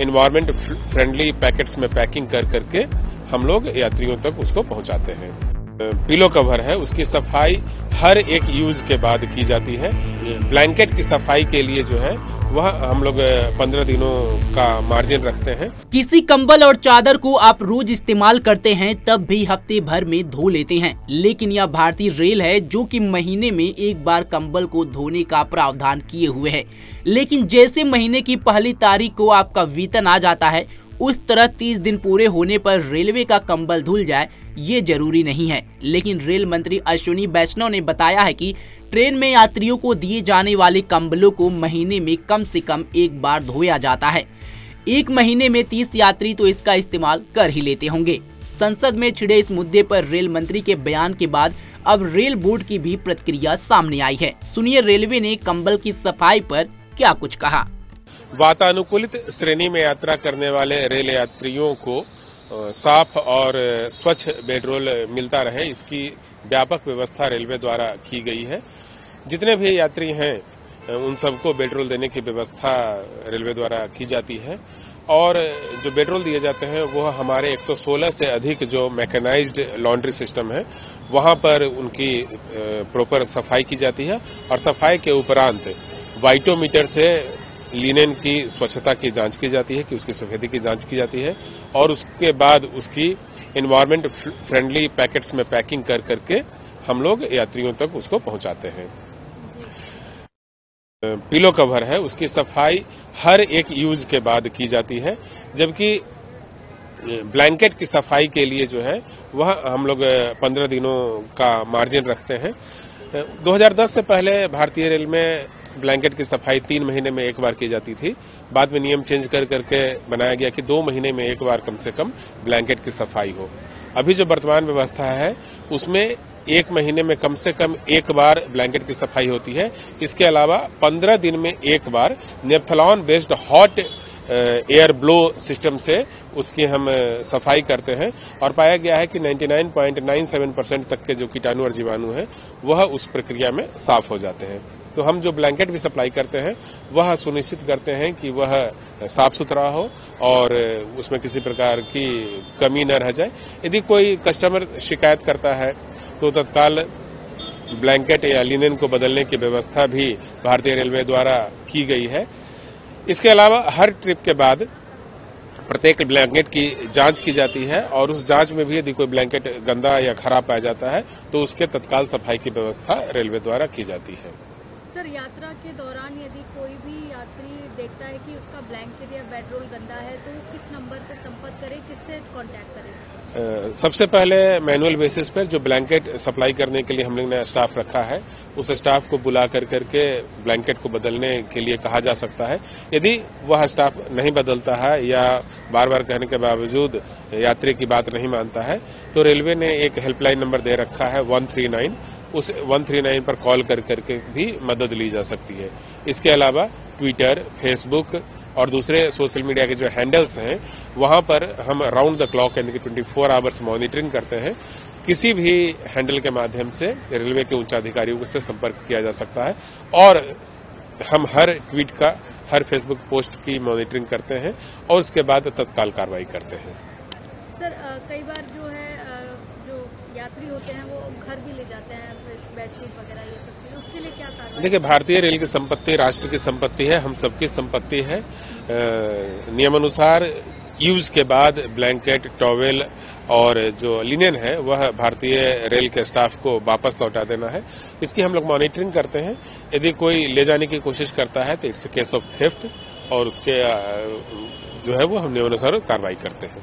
Environment friendly packets में packing कर करके हम लोग यात्रियों तक उसको पहुंचाते हैं। पिलो कवर है उसकी सफ़ाई हर एक यूज़ के बाद की जाती है। ब्लैंकेट की सफ़ाई के लिए जो है वह हम लोग पंद्रह दिनों का मार्जिन रखते हैं। किसी कंबल और चादर को आप रोज इस्तेमाल करते हैं, तब भी हफ़्ते भर में धो लेते हैं। लेकिन यह भारतीय रेल है, जो कि महीने में एक बार कंबल को धोने का प्रावधान किए हुए है। लेकिन जैसे महीने की पहली तारीख को आपका वेतन आ जाता है, उस तरह 30 दिन पूरे होने पर रेलवे का कंबल धुल जाए, ये ज़रूरी नहीं है। लेकिन रेल मंत्री अश्विनी वैष्णव ने बताया है कि ट्रेन में यात्रियों को दिए जाने वाले कंबलों को महीने में कम से कम एक बार धोया जाता है। एक महीने में तीस यात्री तो इसका इस्तेमाल कर ही लेते होंगे। संसद में छिड़े इस मुद्दे पर रेल मंत्री के बयान के बाद अब रेल बोर्ड की भी प्रतिक्रिया सामने आई है। सुनिए रेलवे ने कंबल की सफ़ाई पर क्या कुछ कहा। वातानुकूलित श्रेणी में यात्रा करने वाले रेल यात्रियों को साफ़ और स्वच्छ बेडरोल मिलता रहे, इसकी व्यापक व्यवस्था रेलवे द्वारा की गई है। जितने भी यात्री हैं उन सबको बेडरोल देने की व्यवस्था रेलवे द्वारा की जाती है। और, जो बेडरोल दिए जाते हैं, वो हमारे 116 से अधिक जो मैकेनाइज्ड लॉन्ड्री सिस्टम है, वहाँ पर उनकी प्रॉपर सफ़ाई की जाती है। और सफ़ाई के उपरांत वाइटोमीटर से लिनेन की स्वच्छता की जाँच की जाती है, कि उसकी सफेदी की जाँच की जाती है, और उसके बाद उसकी इन्वायरमेंट फ्रेंडली पैकेट्स में पैकिंग कर करके हम लोग यात्रियों तक उसको पहुंचाते हैं। पिलो कवर है, उसकी सफ़ाई हर एक यूज़ के बाद की जाती है, जबकि ब्लैंकेट की सफ़ाई के लिए जो है, वह हम लोग पंद्रह दिनों का मार्जिन रखते हैं। 2010 से पहले भारतीय रेल में ब्लैंकेट की सफ़ाई तीन महीने में एक बार की जाती थी। बाद में नियम चेंज कर करके बनाया गया कि दो महीने में एक बार कम से कम ब्लैंकेट की सफ़ाई हो। अभी जो वर्तमान व्यवस्था है, उसमें एक महीने में कम से कम एक बार ब्लैंकेट की सफ़ाई होती है। इसके अलावा पंद्रह दिन में एक बार naphthalene based hot air blow system से उसकी हम सफ़ाई करते हैं और पाया गया है कि 99.97 परसेंट तक के जो कीटाणु और जीवाणु हैं, वह उस प्रक्रिया में साफ़ हो जाते हैं। तो हम जो ब्लैंकेट भी सप्लाई करते हैं, वह सुनिश्चित करते हैं कि वह साफ़ सुथरा हो और उसमें किसी प्रकार की कमी न रह जाए। यदि कोई कस्टमर शिकायत करता है तो तत्काल ब्लैंकेट या लिनन को बदलने की व्यवस्था भी भारतीय रेलवे द्वारा की गई है। इसके अलावा हर ट्रिप के बाद प्रत्येक ब्लैंकेट की जाँच की जाती है और उस जाँच में भी यदि कोई ब्लैंकेट गंदा या खराब पाया जाता है तो उसके तत्काल सफ़ाई की व्यवस्था रेलवे द्वारा की जाती है। यात्रा के दौरान यदि कोई भी यात्री देखता है कि उसका ब्लैंकेट या बेडरोल गंदा है तो किस नंबर पर संपर्क करे, किससे कांटेक्ट करे? सबसे पहले मैनुअल बेसिस पर जो ब्लैंकेट सप्लाई करने के लिए हम लोग ने स्टाफ रखा है, उस स्टाफ को बुला कर करके ब्लैंकेट को बदलने के लिए कहा जा सकता है। यदि वह स्टाफ नहीं बदलता है या बार बार कहने के बावजूद यात्री की बात नहीं मानता है तो रेलवे ने एक हेल्पलाइन नंबर दे रखा है वन थ्री नाइन उस 139 पर कॉल कर करके भी मदद ली जा सकती है। इसके अलावा ट्विटर फेसबुक और दूसरे सोशल मीडिया के जो हैंडल्स हैं, वहाँ पर हम राउंड द क्लॉक यानी कि 24 फोर आवर्स मॉनिटरिंग करते हैं। किसी भी हैंडल के माध्यम से रेलवे के उच्च अधिकारियों से संपर्क किया जा सकता है और हम हर ट्वीट का, हर फेसबुक पोस्ट की मॉनिटरिंग करते हैं और उसके बाद तत्काल कार्रवाई करते हैं। सर कई बार जो है यात्री होते हैं वो घर भी ले जाते हैं बेडशीट वगैरह ये सब चीज़। उसके लिए क्या कार्रवाई? देखिए भारतीय रेल की संपत्ति राष्ट्र की संपत्ति है हम सबकी संपत्ति है। नियमानुसार यूज़ के बाद ब्लैंकेट टॉवेल और जो लिनेन है वह भारतीय रेल के स्टाफ को वापस लौटा देना है। इसकी हम लोग मॉनिटरिंग करते हैं। यदि कोई ले जाने की कोशिश करता है तो इट्स केस ऑफ़ थेफ्ट और उसके जो है वो हम नियमानुसार कार्रवाई करते हैं।